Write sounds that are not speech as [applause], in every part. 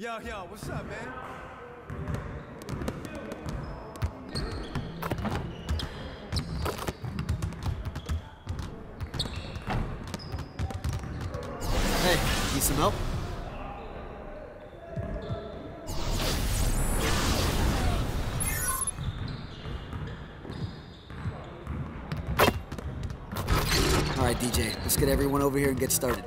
Yo, yo, what's up, man? Hey, need some help? All right, DJ, let's get everyone over here and get started.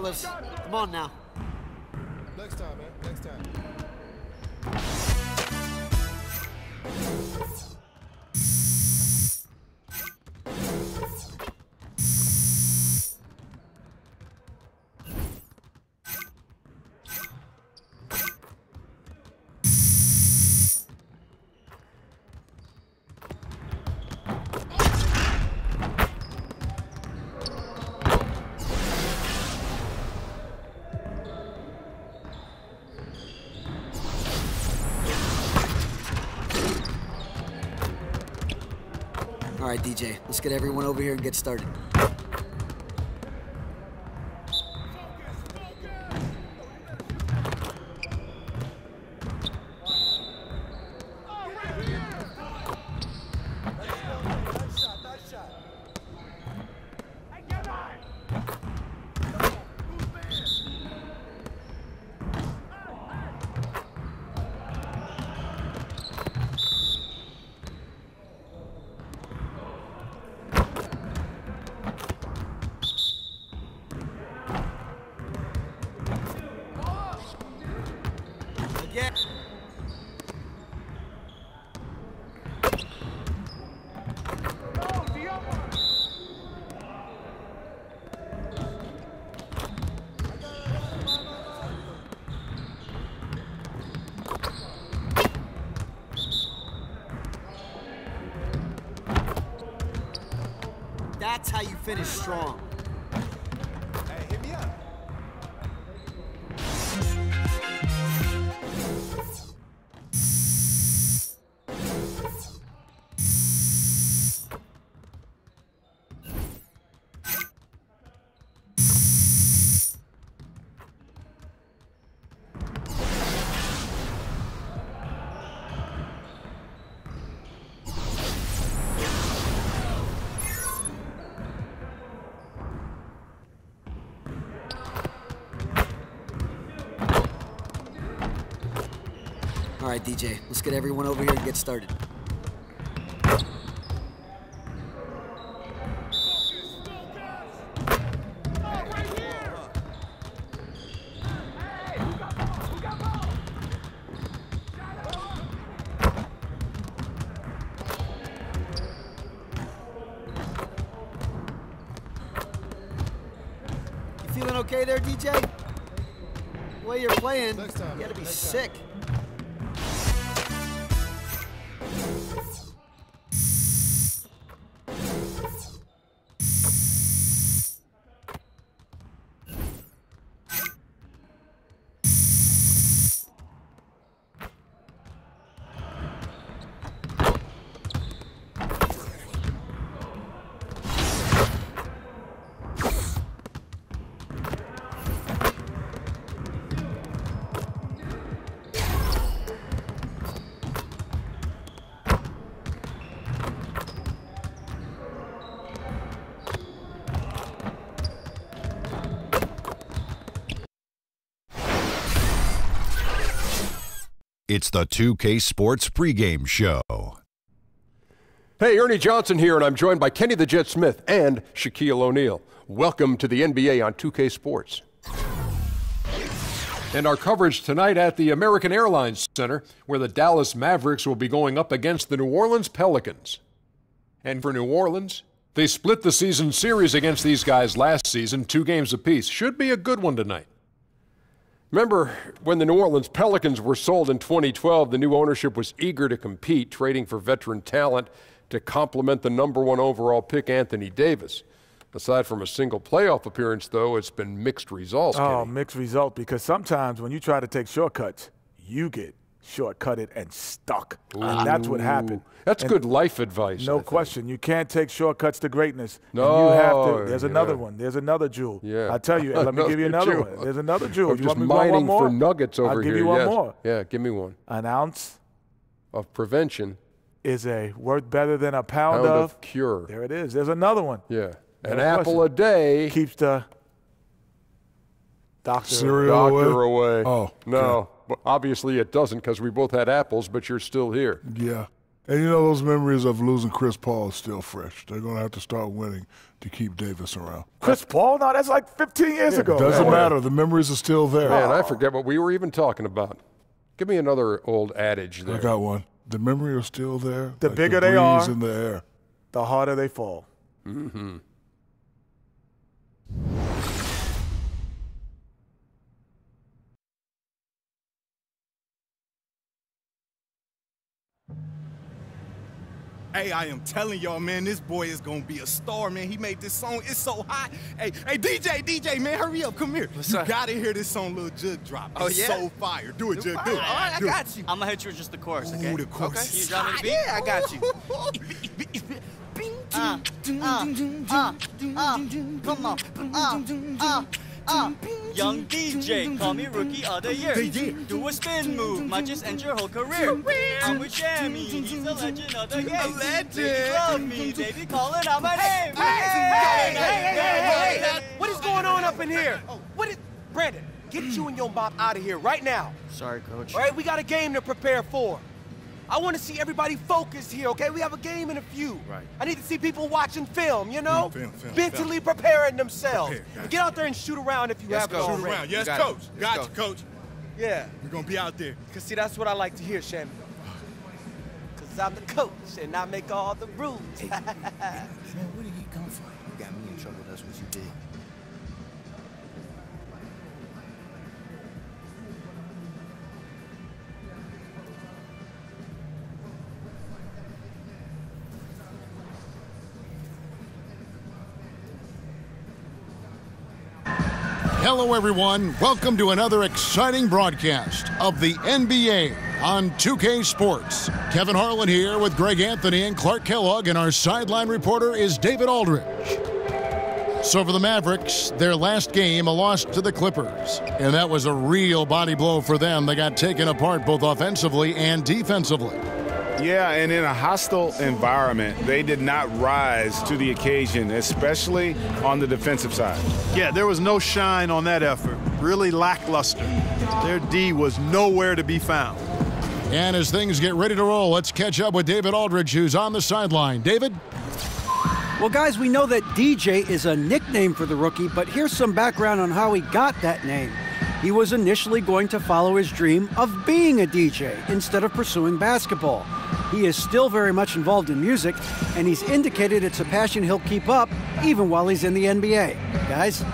Fellas. Come on now. Next time, man. Next time. DJ, let's get everyone over here and get started. That's how you finish strong. All right, DJ, let's get everyone over here and get started. You feeling okay there, DJ? The way you're playing, time, you gotta be next time. It's the 2K Sports pregame show. Hey, Ernie Johnson here, and I'm joined by Kenny the Jet Smith and Shaquille O'Neal. Welcome to the NBA on 2K Sports. And our coverage tonight at the American Airlines Center, where the Dallas Mavericks will be going up against the New Orleans Pelicans. And for New Orleans, they split the season series against these guys last season, two games apiece. Should be a good one tonight. Remember when the New Orleans Pelicans were sold in 2012, the new ownership was eager to compete, trading for veteran talent to complement the number one overall pick, Anthony Davis. Aside from a single playoff appearance, though, it's been mixed results. Oh, Kenny. mixed result because sometimes when you try to take shortcuts, you get shortcutted and stuck. And that's what happened. That's And good life advice. I No think. question. You can't take shortcuts to greatness. And No, you have to. There's yeah. another one. There's another jewel. Yeah. I tell you, [laughs] let me give you Another another jewel. one. There's another jewel. I'm you just want me to one mining more? for nuggets over I'll here. give you one yes. more. Yeah, give me one. An ounce Of prevention, is a worth better than a pound, pound of. of cure. There it is. There's another one. Yeah. An No apple question. a day. Keeps the doctor. Doctor away? away. Oh, No. Well, obviously it doesn't because we both had apples, but you're still here. Yeah. And you know those memories of losing Chris Paul is still fresh. They're going to have to start winning to keep Davis around. Chris Paul? No, that's like 15 years ago. Doesn't man. matter. The memories are still there. Man, I forget what we were even talking about. Give me another old adage there. I got one. The memories are still there. The like bigger the they are. in the air. The harder they fall. Mm-hmm. Hey, I am telling y'all, man, this boy is gonna be a star, man. He made this song. It's so hot. Hey, hey, DJ, DJ, man, hurry up. Come here. you gotta hear this song, Lil Jug drop. Oh, it's yeah? so fire. Do it, Jug. Do it. All right, I Do it. got you. I'm gonna hit you with just the chorus, okay? Ooh, the chorus Okay. is You drop the beat? Yeah, I got you. [laughs] Uh, uh, uh, uh, come on. Uh, uh, uh. Young DJ, call me rookie of the year. Do a spin move, might just end your whole career. I'm with Shammy, he's a legend of the game. A legend. They love me, they be calling out my name. Hey, hey, hey, hey, hey. What is going on up in here? What is Brandon? Get you and your mop out of here right now. Sorry, coach. All right, we got a game to prepare for. I want to see everybody focused here, okay? We have a game in a few. Right. I need to see people watching film, you know? Film, film, Mentally preparing themselves. Prepare. Get out there and shoot around if you have to Shoot. Around. Yes, got it. coach. Let's Got you, coach. Yeah, We're gonna be out there. because see, that's what I like to hear, Shammy. Because I'm the coach and I make all the rules. Man, [laughs] where did he come from? You got me in trouble. That's what you did. Hello, everyone. Welcome to another exciting broadcast of the NBA on 2K Sports. Kevin Harlan here with Greg Anthony and Clark Kellogg, and our sideline reporter is David Aldridge. So, for the Mavericks, their last game, a loss to the Clippers. And that was a real body blow for them. They got taken apart both offensively and defensively. Yeah, and in a hostile environment, they did not rise to the occasion, especially on the defensive side. Yeah, there was no shine on that effort. Really lackluster. Their D was nowhere to be found. And as things get ready to roll, let's catch up with David Aldridge, who's on the sideline. David? Well, guys, we know that DJ is a nickname for the rookie, but here's some background on how he got that name. He was initially going to follow his dream of being a DJ instead of pursuing basketball. He is still very much involved in music, and he's indicated it's a passion he'll keep up even while he's in the NBA. Guys?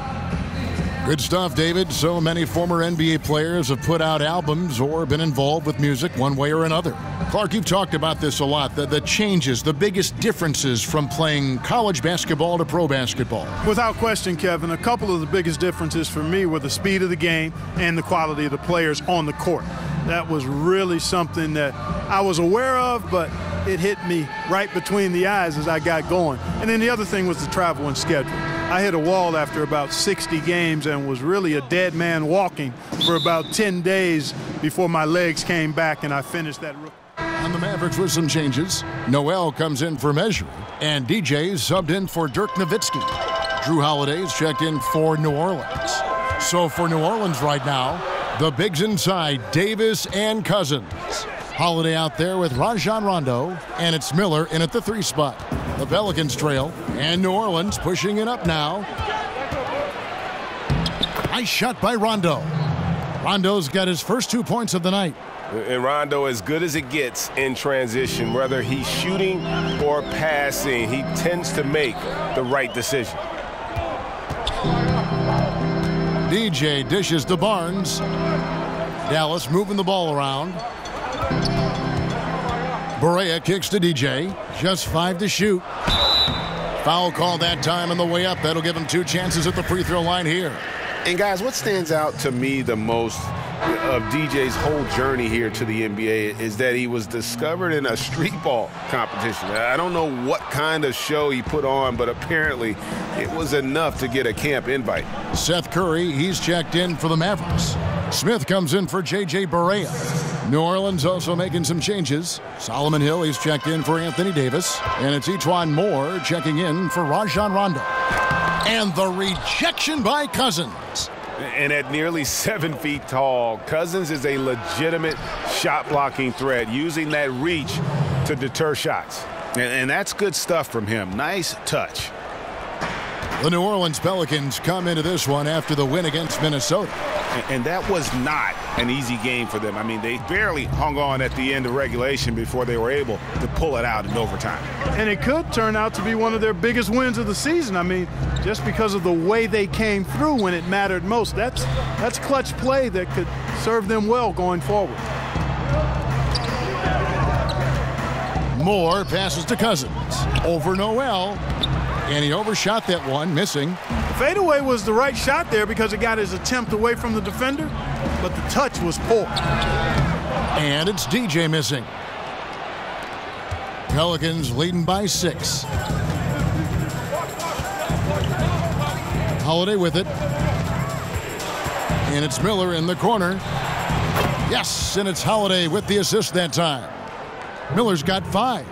Good stuff, David. So many former NBA players have put out albums or been involved with music one way or another. Clark, you've talked about this a lot the, the changes, the biggest differences from playing college basketball to pro basketball. Without question, Kevin, a couple of the biggest differences for me were the speed of the game and the quality of the players on the court. That was really something that I was aware of, but it hit me right between the eyes as I got going. And then the other thing was the travel and schedule. I hit a wall after about 60 games and was really a dead man walking for about 10 days before my legs came back and I finished that. On the Mavericks with some changes, Noel comes in for Mejri, and DJ subbed in for Dirk Nowitzki. Jrue Holiday's checked in for New Orleans. So for New Orleans right now, the bigs inside Davis and Cousins. Holiday out there with Rajon Rondo, and it's Miller in at the three spot. The Pelicans trail, and New Orleans pushing it up now. Nice shot by Rondo. Rondo's got his first two points of the night. And Rondo, as good as it gets in transition, whether he's shooting or passing, he tends to make the right decision. DJ dishes to Barnes. Dallas moving the ball around. Barea kicks to DJ. Just five to shoot. Foul call that time on the way up. That'll give him two chances at the free throw line here. And guys, what stands out to me the most of DJ's whole journey here to the NBA is that he was discovered in a street ball competition. I don't know what kind of show he put on, but apparently it was enough to get a camp invite. Seth Curry, he's checked in for the Mavericks. Smith comes in for J.J. Barea. New Orleans also making some changes. Solomon Hill, he's checked in for Anthony Davis. And it's E'Twaun Moore checking in for Rajon Rondo. And the rejection by Cousins. And at nearly seven feet tall, Cousins is a legitimate shot blocking threat, using that reach to deter shots. And, and that's good stuff from him. Nice touch. The New Orleans Pelicans come into this one after the win against Minnesota. And that was not an easy game for them. I mean, they barely hung on at the end of regulation before they were able to pull it out in overtime. And it could turn out to be one of their biggest wins of the season. I mean, just because of the way they came through when it mattered most. That's that's clutch play that could serve them well going forward. Moore passes to Cousins. Over Noel. And he overshot that one, missing. Fadeaway was the right shot there because it got his attempt away from the defender, but the touch was poor. And it's DJ missing. Pelicans leading by six. Holiday with it. And it's Miller in the corner. Yes, and it's Holiday with the assist that time. Miller's got five.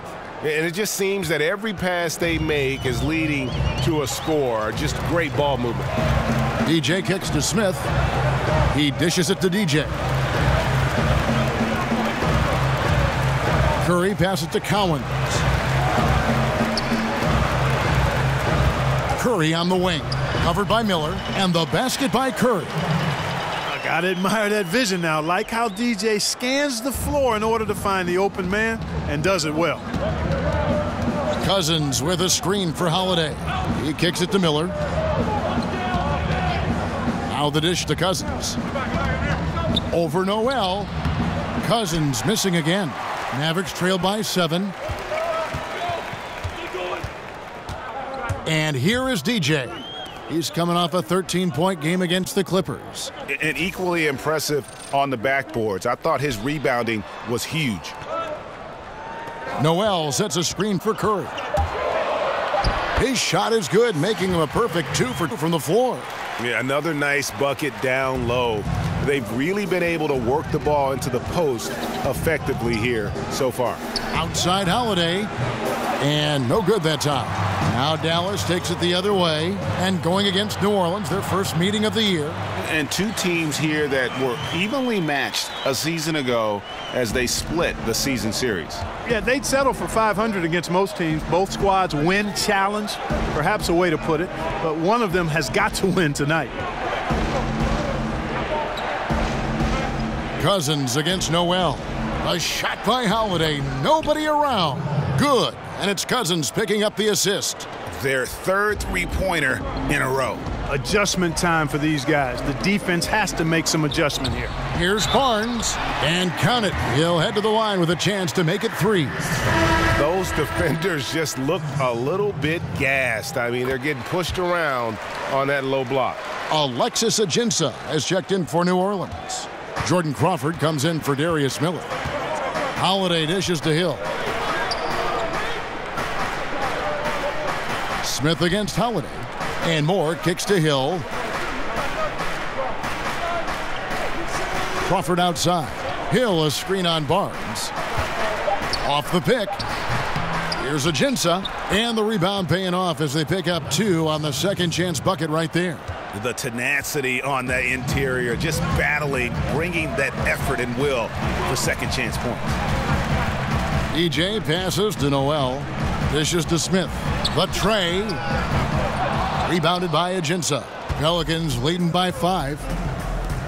And it just seems that every pass they make is leading to a score. Just great ball movement. DJ kicks to Smith. He dishes it to DJ. Curry passes to Cowens. Curry on the wing. Covered by Miller. And the basket by Curry. I gotta admire that vision now. Like how DJ scans the floor in order to find the open man and does it well. Cousins with a screen for Holiday. He kicks it to Miller. Now the dish to Cousins. Over Noel. Cousins missing again. Mavericks trail by seven. And here is DJ. He's coming off a 13-point game against the Clippers. And equally impressive on the backboards. I thought his rebounding was huge. Noel sets a screen for Curry. His shot is good, making him a perfect two for two from the floor. Yeah, another nice bucket down low. They've really been able to work the ball into the post effectively here so far. Outside Holiday. And no good that time. Now Dallas takes it the other way and going against New Orleans, their first meeting of the year. And two teams here that were evenly matched a season ago as they split the season series. Yeah, they'd settle for 500 against most teams. Both squads win challenge, perhaps a way to put it, but one of them has got to win tonight. Cousins against Noel. A shot by Holiday. Nobody around. Good. And it's Cousins picking up the assist. Their third three-pointer in a row. Adjustment time for these guys. The defense has to make some adjustment here. Here's Barnes. And count it. He'll head to the line with a chance to make it three. Those defenders just look a little bit gassed. I mean, they're getting pushed around on that low block. Alexis Ajinça has checked in for New Orleans. Jordan Crawford comes in for Darius Miller. Holiday dishes to Hill. Smith against Holiday. And Moore kicks to Hill. Crawford outside. Hill a screen on Barnes. Off the pick. Here's Ajinça. And the rebound paying off as they pick up two on the second chance bucket right there. The tenacity on that interior, just battling, bringing that effort and will for second chance points. EJ passes to Noel. Dishes to Smith. The tray. Rebounded by Ajinça. Pelicans leading by five.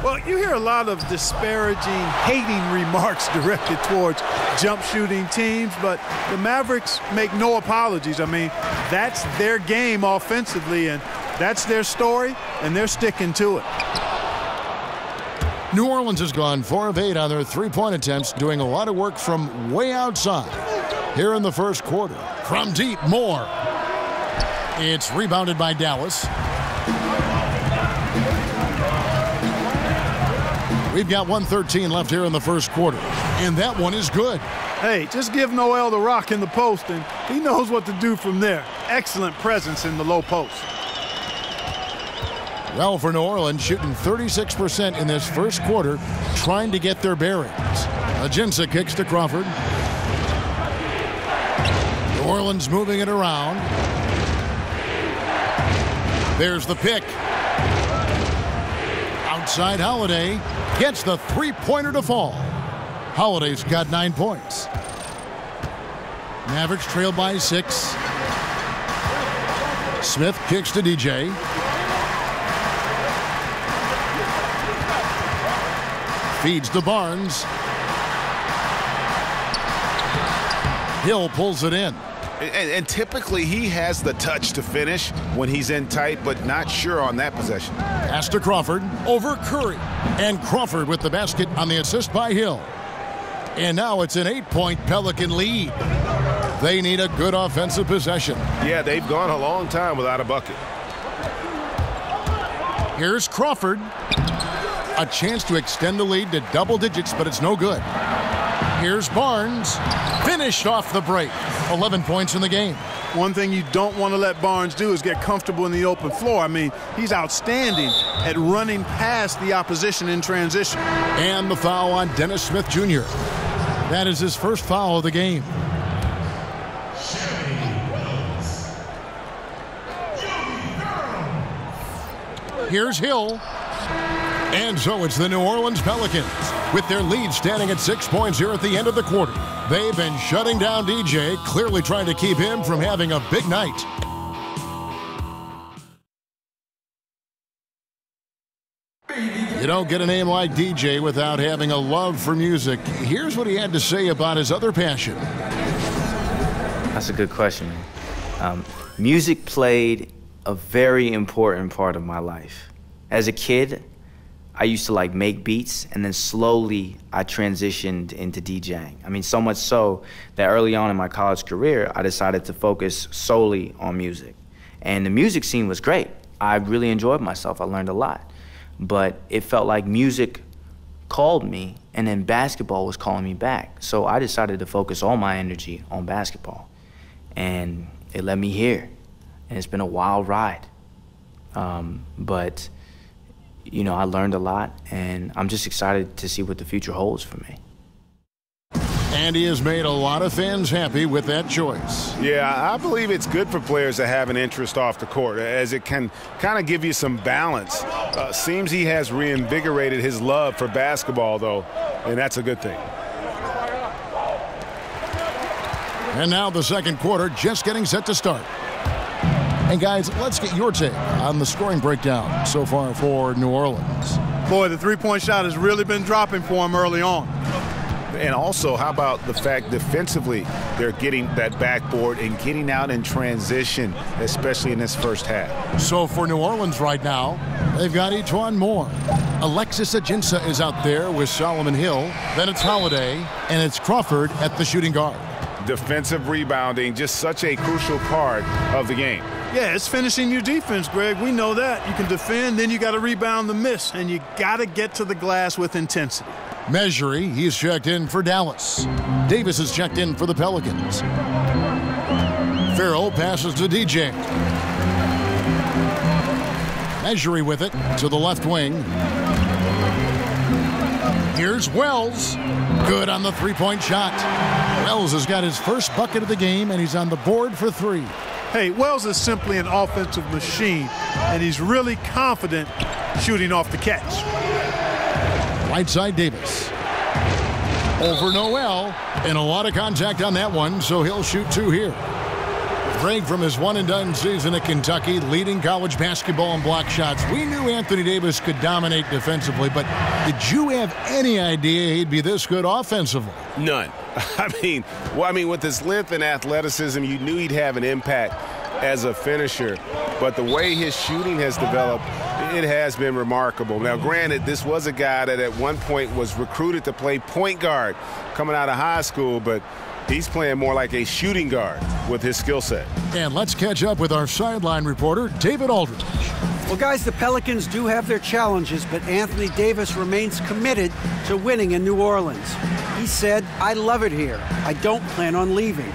Well, you hear a lot of disparaging, hating remarks [laughs] directed towards jump shooting teams, but the Mavericks make no apologies. I mean, that's their game offensively, and that's their story, and they're sticking to it. New Orleans has gone 4 of 8 on their three-point attempts, doing a lot of work from way outside. Here in the first quarter, from deep, more. It's rebounded by Dallas. We've got 113 left here in the first quarter, and that one is good. Hey, just give Noel the rock in the post, and he knows what to do from there. Excellent presence in the low post. Well, for New Orleans, shooting 36% in this first quarter, trying to get their bearings. Ajinça kicks to Crawford. New Orleans moving it around. There's the pick. Outside Holiday gets the three-pointer to fall. Holiday's got nine points. Mavericks trail by six. Smith kicks to DJ. Feeds to Barnes. Hill pulls it in. And, and, typically he has the touch to finish when he's in tight, but not sure on that possession. Pass to Crawford over Curry. And Crawford with the basket on the assist by Hill. And now it's an eight-point Pelican lead. They need a good offensive possession. Yeah, they've gone a long time without a bucket. Here's Crawford. A chance to extend the lead to double digits, but it's no good. Here's Barnes. Finished off the break. 11 points in the game. One thing you don't want to let Barnes do is get comfortable in the open floor. I mean, he's outstanding at running past the opposition in transition. And the foul on Dennis Smith Jr. That is his first foul of the game. Here's Hill. And so it's the New Orleans Pelicans with their lead standing at six points here at the end of the quarter. They've been shutting down DJ, clearly trying to keep him from having a big night. You don't get a name like DJ without having a love for music. Here's what he had to say about his other passion. That's a good question, man. Um, music played a very important part of my life. As a kid, I used to like make beats and then slowly I transitioned into DJing. I mean, so much so that early on in my college career, I decided to focus solely on music. And the music scene was great. I really enjoyed myself. I learned a lot. But it felt like music called me and then basketball was calling me back. So I decided to focus all my energy on basketball. And it led me here. And it's been a wild ride. Um, but you know, I learned a lot, and I'm just excited to see what the future holds for me. And he has made a lot of fans happy with that choice. Yeah, I believe it's good for players to have an interest off the court as it can kind of give you some balance. Uh, seems he has reinvigorated his love for basketball, though, and that's a good thing. And now the second quarter just getting set to start. And guys, let's get your take on the scoring breakdown so far for New Orleans. Boy, the three-point shot has really been dropping for him early on. And also, how about the fact defensively they're getting that backboard and getting out in transition, especially in this first half. So for New Orleans right now, they've got E'Twaun Moore. Alexis Ajinça is out there with Solomon Hill. Then it's Holiday, and it's Crawford at the shooting guard. Defensive rebounding, just such a crucial part of the game. Yeah, it's finishing your defense, Greg. We know that. You can defend, then you got to rebound the miss, and you got to get to the glass with intensity. Mejri, he's checked in for Dallas. Davis is checked in for the Pelicans. Ferrell passes to DJ. Mejri with it to the left wing. Here's Wells. Good on the three-point shot. Wells has got his first bucket of the game, and he's on the board for three. Hey, Wells is simply an offensive machine, and he's really confident shooting off the catch. Right side Davis. Over Noel, and a lot of contact on that one, so he'll shoot two here. Greg from his one and done season at Kentucky, leading college basketball in block shots. We knew Anthony Davis could dominate defensively, but did you have any idea he'd be this good offensively? None. [laughs] I mean, well, I mean, with his length and athleticism, you knew he'd have an impact as a finisher. But the way his shooting has developed, it has been remarkable. Now, granted, this was a guy that at one point was recruited to play point guard coming out of high school, but he's playing more like a shooting guard with his skill set. And let's catch up with our sideline reporter, David Aldridge. Well, guys, the Pelicans do have their challenges, but Anthony Davis remains committed to winning in New Orleans. He said, I love it here. I don't plan on leaving.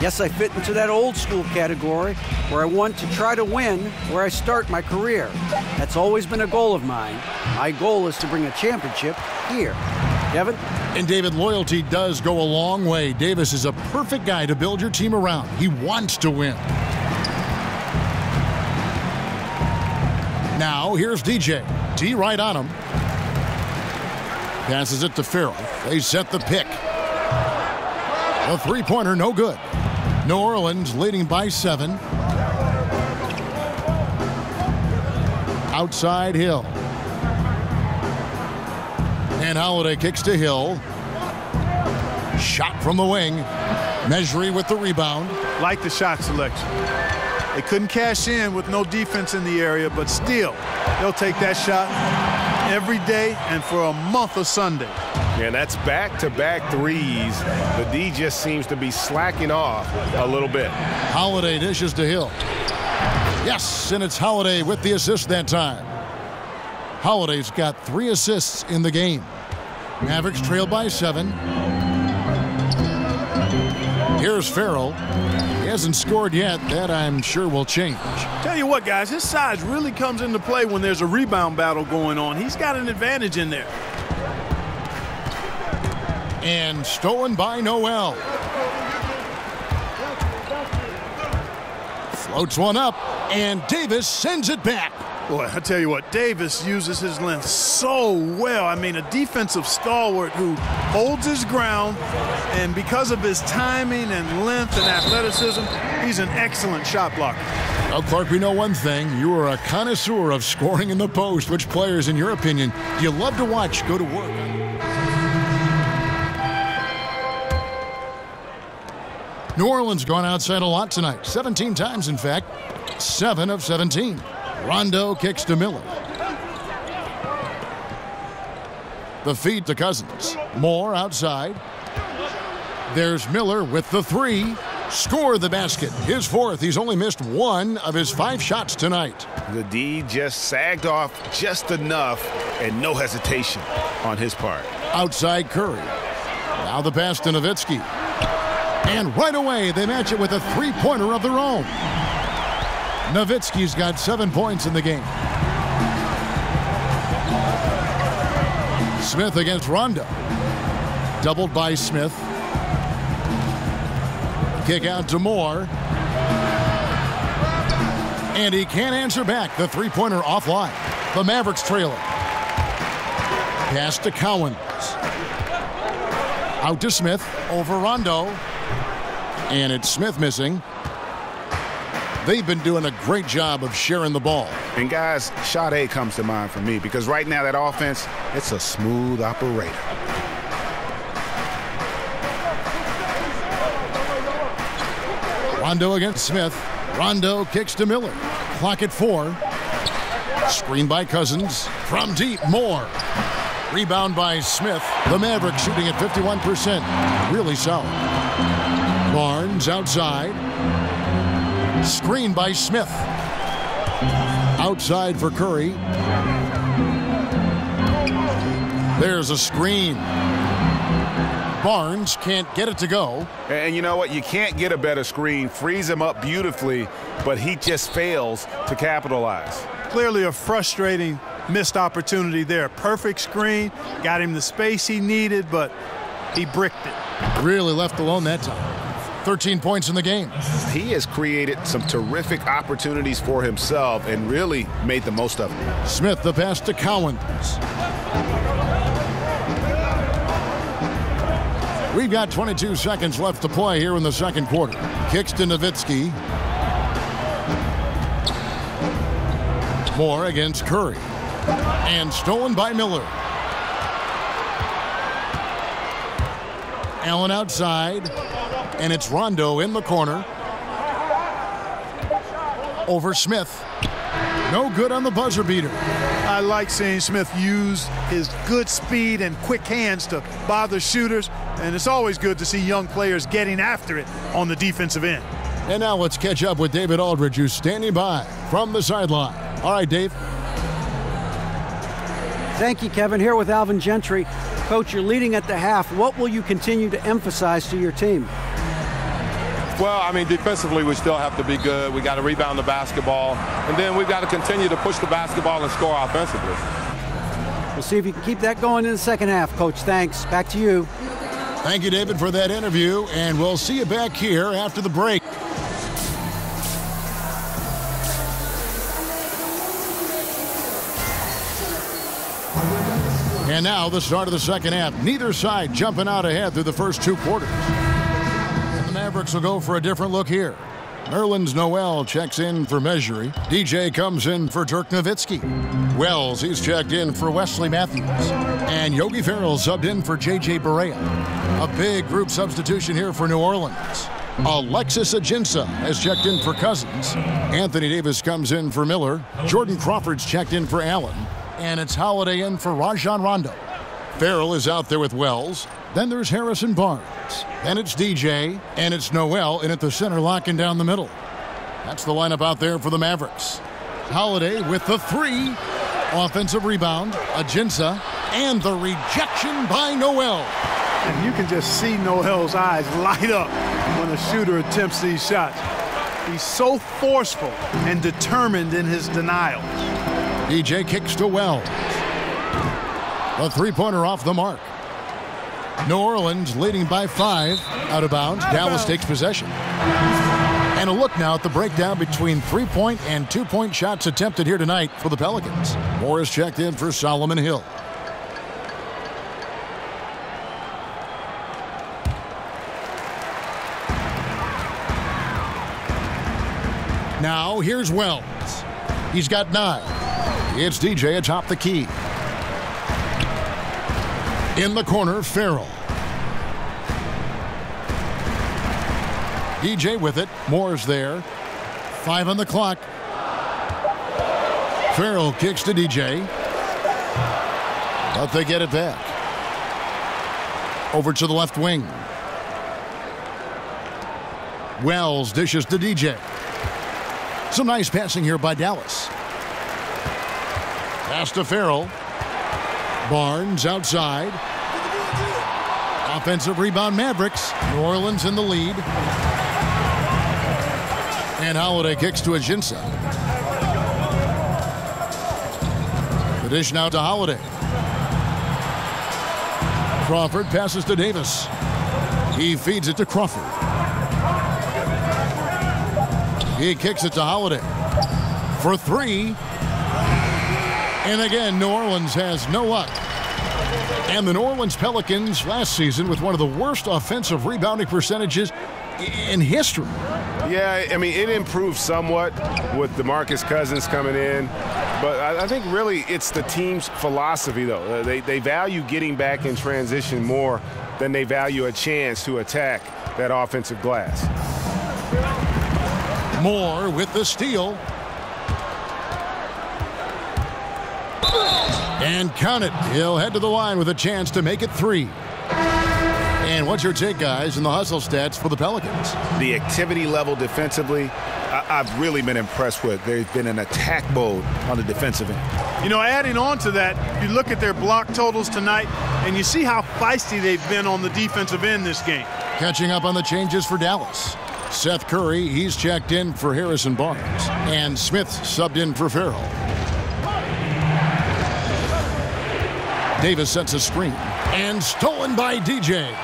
Yes, I fit into that old school category where I want to try to win where I start my career. That's always been a goal of mine. My goal is to bring a championship here. Kevin? And David, loyalty does go a long way. Davis is a perfect guy to build your team around. He wants to win. Now, here's DJ. D right on him. Passes it to Ferrell. They set the pick. A three-pointer, no good. New Orleans leading by seven. Outside Hill. And Holiday kicks to Hill. Shot from the wing. Mejri with the rebound. Like the shot selection. They couldn't cash in with no defense in the area, but still, they'll take that shot every day and for a month of Sunday. Yeah, that's back-to-back threes. The D just seems to be slacking off a little bit. Holiday dishes to Hill. Yes, and it's Holiday with the assist that time. Holiday's got three assists in the game. Mavericks trail by seven. Here's Ferrell. Hasn't scored yet. That I'm sure will change. Tell you what, guys, his size really comes into play when there's a rebound battle going on. He's got an advantage in there. And stolen by Noel. Floats one up, and Davis sends it back. Boy, I tell you what, Davis uses his length so well. I mean, a defensive stalwart who holds his ground, and because of his timing and length and athleticism, he's an excellent shot blocker. Well, Clark, we know one thing. You are a connoisseur of scoring in the post. Which players, in your opinion, do you love to watch go to work? New Orleans gone outside a lot tonight. 17 times, in fact. 7 of 17. Rondo kicks to Miller. The feed to Cousins. Moore outside. There's Miller with the three. Score the basket. His fourth. He's only missed one of his five shots tonight. The D just sagged off just enough and no hesitation on his part. Outside Curry. Now the pass to Nowitzki. And right away, they match it with a three-pointer of their own. Nowitzki's got seven points in the game. Smith against Rondo. Doubled by Smith. Kick out to Moore. And he can't answer back. The three-pointer offline. The Mavericks trailer. Pass to Cowens. Out to Smith. Over Rondo. And it's Smith missing. They've been doing a great job of sharing the ball. And guys, Sade comes to mind for me because right now that offense, it's a smooth operator. Rondo against Smith. Rondo kicks to Miller. Clock at four. Screen by Cousins. From deep, Moore. Rebound by Smith. The Mavericks shooting at 51%. Really solid. Barnes outside. Screen by Smith. Outside for Curry. There's a screen. Barnes can't get it to go. And you know what? You can't get a better screen. Frees him up beautifully, but he just fails to capitalize. Clearly a frustrating missed opportunity there. Perfect screen, got him the space he needed, but he bricked it. Really left alone that time. 13 points in the game. He has created some terrific opportunities for himself and really made the most of them. Smith, the pass to Cowens. We've got 22 seconds left to play here in the second quarter. Kicks to Nowitzki. Moore against Curry. And stolen by Miller. Allen outside. And it's Rondo in the corner. Over Smith. No good on the buzzer beater. I like seeing Smith use his good speed and quick hands to bother shooters, and it's always good to see young players getting after it on the defensive end. And now let's catch up with David Aldridge, who's standing by from the sideline. All right, Dave. Thank you, Kevin. Here with Alvin Gentry. Coach, you're leading at the half. What will you continue to emphasize to your team? Well, I mean, defensively, we still have to be good. We got to rebound the basketball, and then we've got to continue to push the basketball and score offensively. We'll see if you can keep that going in the second half, Coach. Thanks. Back to you. Thank you, David, for that interview, and we'll see you back here after the break. And now the start of the second half. Neither side jumping out ahead through the first two quarters. Mavericks will go for a different look here. Nerlens Noel checks in for Mejri. DJ comes in for Dirk Nowitzki. Wells, he's checked in for Wesley Matthews. And Yogi Ferrell subbed in for J.J. Barea. A big group substitution here for New Orleans. Alexis Ajinça has checked in for Cousins. Anthony Davis comes in for Miller. Jordan Crawford's checked in for Allen. And it's Holiday in for Rajon Rondo. Ferrell is out there with Wells. Then there's Harrison Barnes. Then it's DJ. And it's Noel in at the center, locking down the middle. That's the lineup out there for the Mavericks. Holiday with the three. Offensive rebound. Ajinça. And the rejection by Noel. And you can just see Noel's eyes light up when a shooter attempts these shots. He's so forceful and determined in his denial. DJ kicks to Wells. A three-pointer off the mark. New Orleans leading by five. Out of bounds. Dallas takes possession. And a look now at the breakdown between three-point and two-point shots attempted here tonight for the Pelicans. Morris checked in for Solomon Hill. Now here's Wells. He's got nine. It's DJ atop the key. In the corner, Ferrell. DJ with it. Moore's there. Five on the clock. Ferrell kicks to DJ. But they get it back. Over to the left wing. Wells dishes to DJ. Some nice passing here by Dallas. Pass to Ferrell. Barnes outside. Offensive rebound Mavericks. New Orleans in the lead. And Holiday kicks to Ajinça. The dish now to Holiday. Crawford passes to Davis. He feeds it to Crawford. He kicks it to Holiday for three. And again, New Orleans has no luck. And the New Orleans Pelicans last season with one of the worst offensive rebounding percentages in history. Yeah, I mean, it improved somewhat with DeMarcus Cousins coming in. But I, think really it's the team's philosophy, though. Uh, they, they value getting back in transition more than they value a chance to attack that offensive glass. Moore with the steal. And count it. He'll head to the line with a chance to make it three. And what's your take, guys, in the hustle stats for the Pelicans? The activity level defensively, I- I've really been impressed with. There's been an attack mode on the defensive end. You know, adding on to that, you look at their block totals tonight, and you see how feisty they've been on the defensive end this game. Catching up on the changes for Dallas. Seth Curry, he's checked in for Harrison Barnes. And Smith subbed in for Ferrell. Davis sets a screen. And stolen by DJ.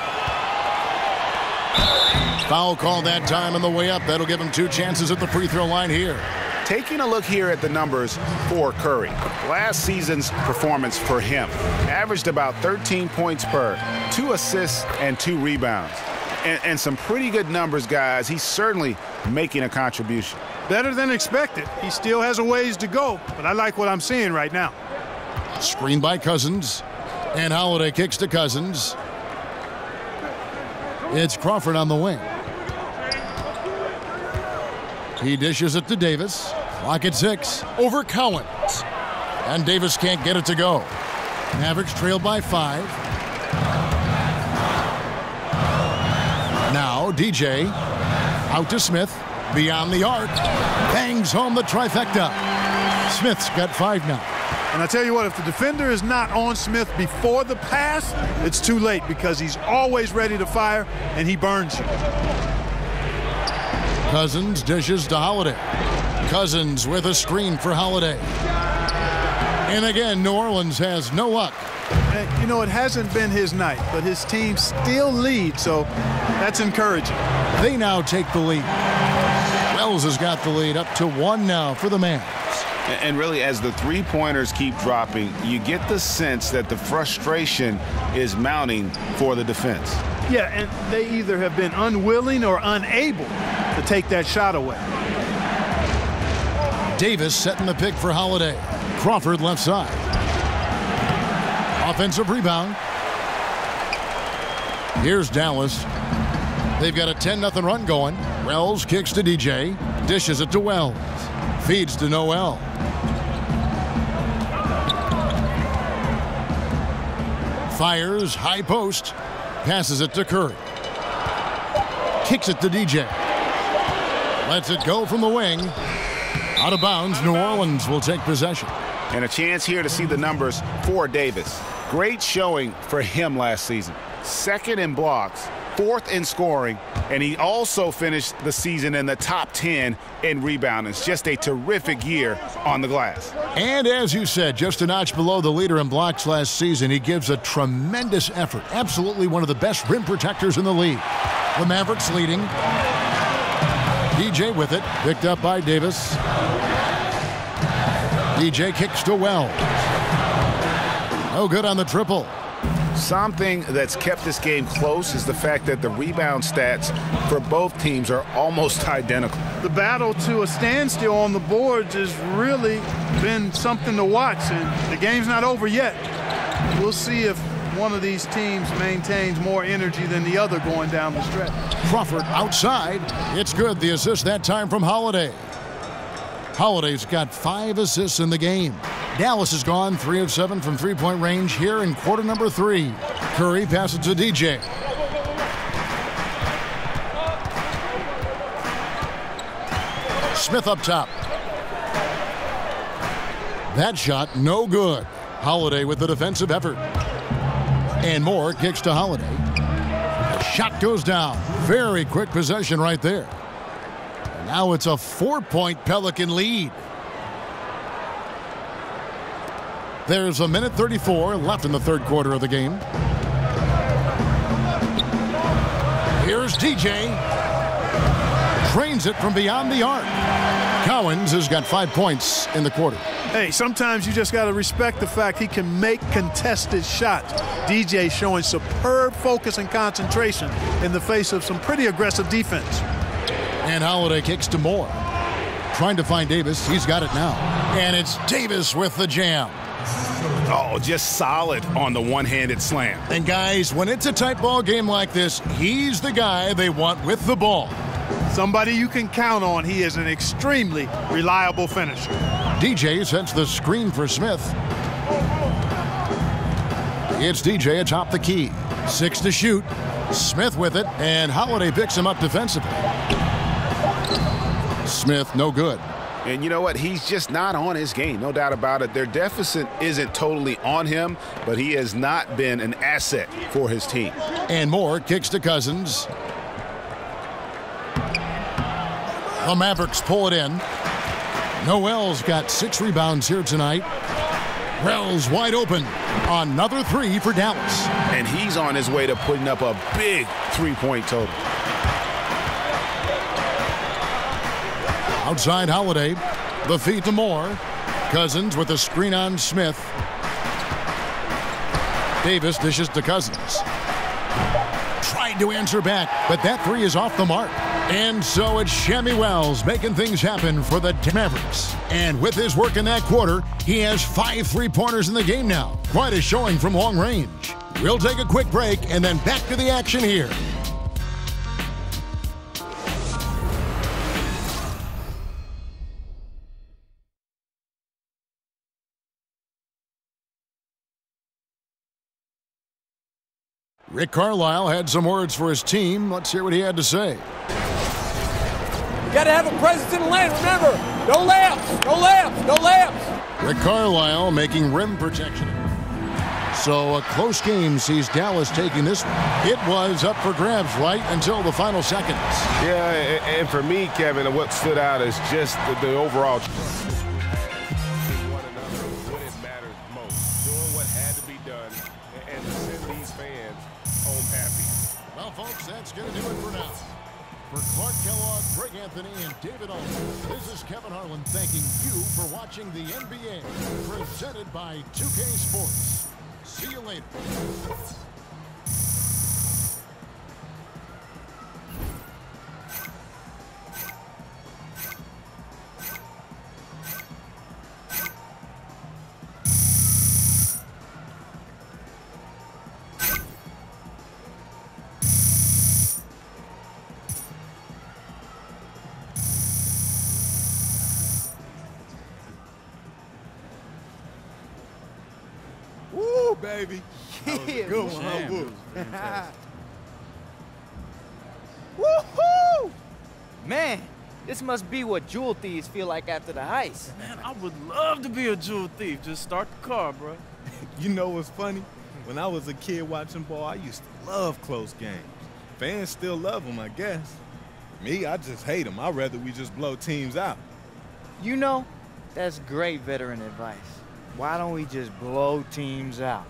Foul call that time on the way up. That'll give him two chances at the free throw line here. Taking a look here at the numbers for Curry. Last season's performance for him averaged about 13 points per, two assists, and two rebounds. And, and some pretty good numbers, guys. He's certainly making a contribution. Better than expected. He still has a ways to go, but I like what I'm seeing right now. Screen by Cousins. And Holiday kicks to Cousins. It's Crawford on the wing. He dishes it to Davis. Clock at six. Over Cowens. And Davis can't get it to go. Mavericks trailed by five. Now DJ out to Smith. Beyond the arc. Bangs home the trifecta. Smith's got five now. And I tell you what, if the defender is not on Smith before the pass, it's too late because he's always ready to fire and he burns you. Cousins dishes to Holiday. Cousins with a screen for Holiday. And again, New Orleans has no luck. You know, it hasn't been his night, but his team still leads, so that's encouraging. They now take the lead. Wells has got the lead up to one now for the Mavs. And really, as the three pointers keep dropping, you get the sense that the frustration is mounting for the defense. Yeah, and they either have been unwilling or unable to take that shot away. Davis setting the pick for Holiday. Crawford left side. Offensive rebound. Here's Dallas. They've got a 10 0 run going. Wells kicks to DJ. Dishes it to Wells. Feeds to Noel. Fires high post. Passes it to Curry. Kicks it to DJ. Lets it go from the wing. Out of bounds, New Orleans will take possession. And a chance here to see the numbers for Davis. Great showing for him last season. Second in blocks, fourth in scoring, and he also finished the season in the top 10 in rebounding. It's just a terrific year on the glass. And as you said, just a notch below the leader in blocks last season, he gives a tremendous effort. Absolutely one of the best rim protectors in the league. The Mavericks leading. DJ with it, picked up by Davis. DJ kicks to Wells. No good on the triple. Something that's kept this game close is the fact that the rebound stats for both teams are almost [laughs] identical. The battle to a standstill on the boards has really been something to watch, and the game's not over yet. We'll see if one of these teams maintains more energy than the other going down the stretch. Crawford outside. It's good. The assist that time from Holiday. Holiday's got five assists in the game. Dallas has gone three of seven from three point range here in quarter number three. Curry passes to DJ. Smith up top. That shot, no good. Holiday with the defensive effort. And Moore kicks to Holiday. Shot goes down. Very quick possession right there. Now it's a four point Pelican lead. There's a minute 34 left in the third quarter of the game. Here's DJ. drains it from beyond the arc. Cowens has got five points in the quarter. Hey, sometimes you just got to respect the fact he can make contested shots. DJ showing superb focus and concentration in the face of some pretty aggressive defense. And Holiday kicks to Moore. Trying to find Davis. He's got it now. And it's Davis with the jam. Oh, just solid on the one-handed slam. And guys, when it's a tight ball game like this, he's the guy they want with the ball. Somebody you can count on. He is an extremely reliable finisher. DJ sets the screen for Smith. It's DJ atop the key. Six to shoot. Smith with it, and Holiday picks him up defensively. Smith, no good. And you know what? He's just not on his game, no doubt about it. Their deficit isn't totally on him, but he has not been an asset for his team. And Moore kicks to Cousins. The Mavericks pull it in. Noel's got six rebounds here tonight. Wells wide open. Another three for Dallas. And he's on his way to putting up a big three-point total. Outside Holiday. The feed to Moore. Cousins with a screen on Smith. Davis dishes to Cousins. Tried to answer back, but that three is off the mark. And so it's Shammy Wells making things happen for the Mavericks. And with his work in that quarter, he has five three-pointers in the game now. Quite a showing from long range. We'll take a quick break and then back to the action here. Rick Carlisle had some words for his team. Let's hear what he had to say. You got to have a presence in the lane. Remember, no layups, no layups, no layups. Rick Carlisle making rim protection. So a close game sees Dallas taking this. It was up for grabs right until the final seconds. Yeah, and for me, Kevin, what stood out is just the, the overall. Well, folks, that's going to do it for now. For Clark Kellogg, Greg Anthony, and David Aldridge, this is Kevin Harlan thanking you for watching the NBA presented by 2K Sports. See you later. Must be what jewel thieves feel like after the heist. Man, I would love to be a jewel thief. Just start the car, bro. [laughs] You know what's funny? When I was a kid watching ball, I used to love close games. Fans still love them, I guess. Me, I just hate them. I'd rather we just blow teams out. You know, that's great veteran advice. Why don't we just blow teams out?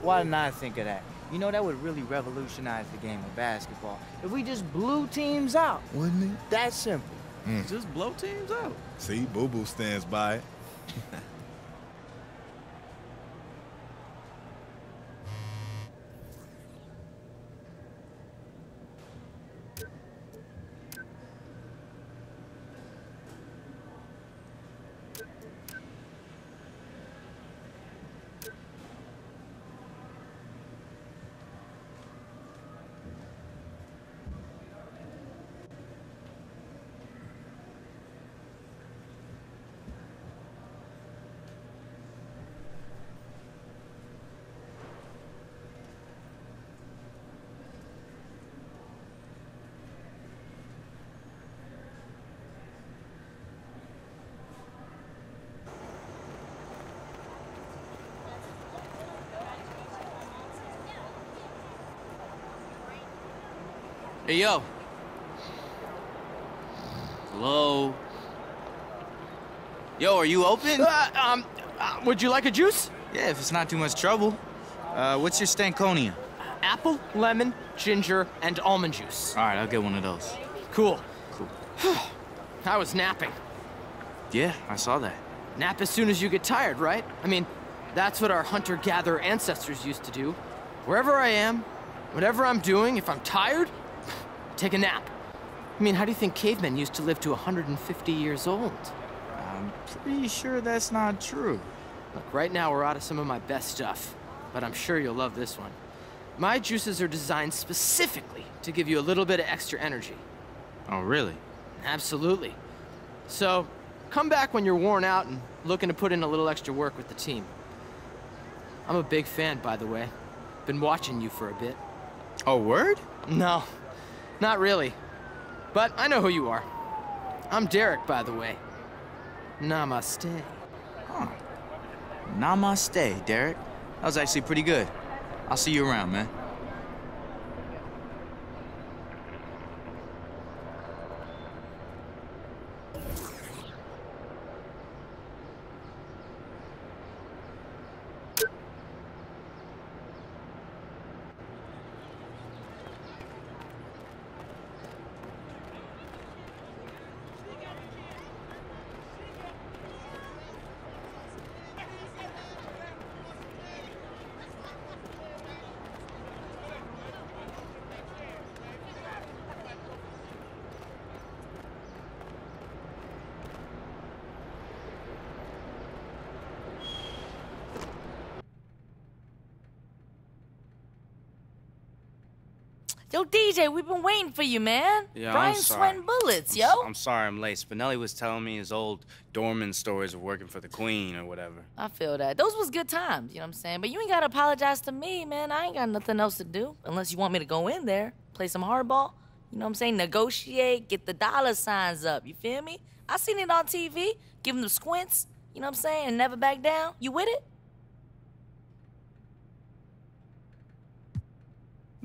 Why didn't I think of that? You know, that would really revolutionize the game of basketball. If we just blew teams out. Wouldn't it? That simple. Mm. Just blow teams out. See, Boo Boo stands by it. [laughs] Hey, yo. Hello. Yo, are you open? Uh, um, uh, would you like a juice? Yeah, if it's not too much trouble. Uh, what's your Stankonia? Apple, lemon, ginger, and almond juice. All right, I'll get one of those. Cool. Cool. [sighs] I was napping. Yeah, I saw that. Nap as soon as you get tired, right? I mean, that's what our hunter-gatherer ancestors used to do. Wherever I am, whatever I'm doing, if I'm tired, take a nap. I mean, how do you think cavemen used to live to 150 years old? I'm pretty sure that's not true. Look, right now we're out of some of my best stuff, but I'm sure you'll love this one. My juices are designed specifically to give you a little bit of extra energy. Oh, really? Absolutely. So, come back when you're worn out and looking to put in a little extra work with the team. I'm a big fan, by the way. Been watching you for a bit. Oh, word? No, not really. But I know who you are. I'm Derek, by the way. Namaste. Huh. Namaste, Derek. That was actually pretty good. I'll see you around, man. Yo, DJ, we've been waiting for you, man. Yeah, Brian I'm sorry. sweating bullets, I'm, yo. s- I'm sorry I'm late. Spinelli was telling me his old doorman stories of working for the Queen or whatever. I feel that. Those was good times, you know what I'm saying? But you ain't gotta apologize to me, man. I ain't got nothing else to do. Unless you want me to go in there, play some hardball. You know what I'm saying? Negotiate, get the dollar signs up. You feel me? I seen it on TV. Give them the squints. You know what I'm saying? And never back down. You with it?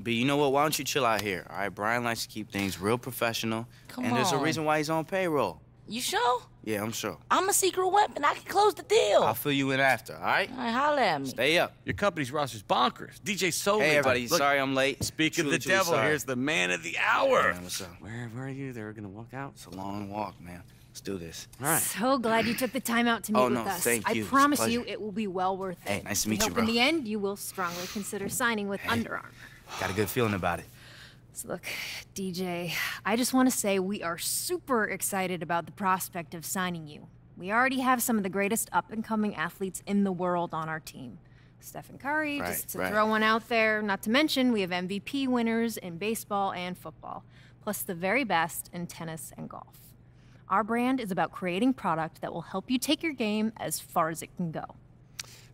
But you know what? Why don't you chill out here? All right, Brian likes to keep things real professional. Come and there's a reason why he's on payroll. You sure? Yeah, I'm sure. I'm a secret weapon. I can close the deal. I'll fill you in after, all right? All right, holla at me. Stay up. Your company's roster's bonkers. DJ Soul. Hey, everybody. Sorry I'm late. Speak of the truly devil, sorry. here's the man of the hour. Man, what's up? Where, where are you? They're gonna walk out. It's a long walk, man. Let's do this. All right. So glad you took the time out to oh, meet Oh, with no, us. thank I you. It's a promise you it will be well worth it. Hey, nice to We meet you, hope bro. In the end, you will strongly consider signing with Under Armour. Got a good feeling about it. So look, DJ, I just want to say we are super excited about the prospect of signing you. We already have some of the greatest up and coming athletes in the world on our team. Stephen Curry, Right, just to right. throw one out there, not to mention we have MVP winners in baseball and football, plus the very best in tennis and golf. Our brand is about creating product that will help you take your game as far as it can go.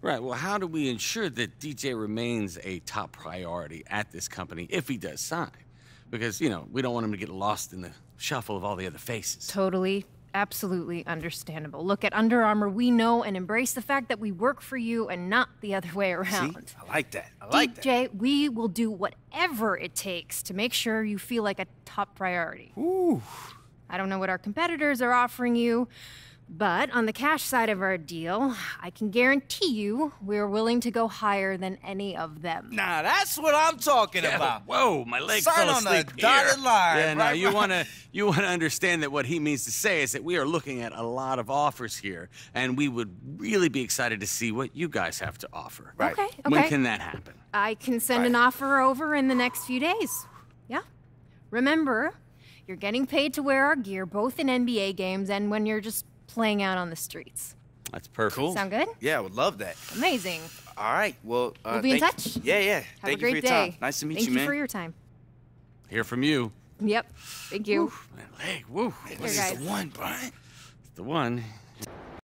Right. Well, how do we ensure that DJ remains a top priority at this company if he does sign? Because, you know, we don't want him to get lost in the shuffle of all the other faces. Totally, absolutely understandable. Look, at Under Armour, we know and embrace the fact that we work for you and not the other way around. See? I like that. I like that. DJ, we will do whatever it takes to make sure you feel like a top priority. Ooh. I don't know what our competitors are offering you, but on the cash side of our deal, I can guarantee you we're willing to go higher than any of them. Now that's what I'm talking Yeah, about. Whoa, my leg Sign fell on the asleep dotted here. line, Yeah, now you right. want to you want to understand that what he means to say is that we are looking at a lot of offers here, and we would really be excited to see what you guys have to offer. Right. Okay, When can that happen? I can send an offer over in the next few days. Yeah. Remember, you're getting paid to wear our gear both in NBA games and when you're just playing out on the streets. That's perfect. Cool. Sound good? Yeah, I would love that. Amazing. All right. Well, uh, We'll be in thank- touch. Yeah, yeah. Have thank a great you for your day. time. Nice to meet Thank you, you for your time. Hear from you. Yep. Thank you. Leg, woo. Here, This is the one, Brian. It's the one.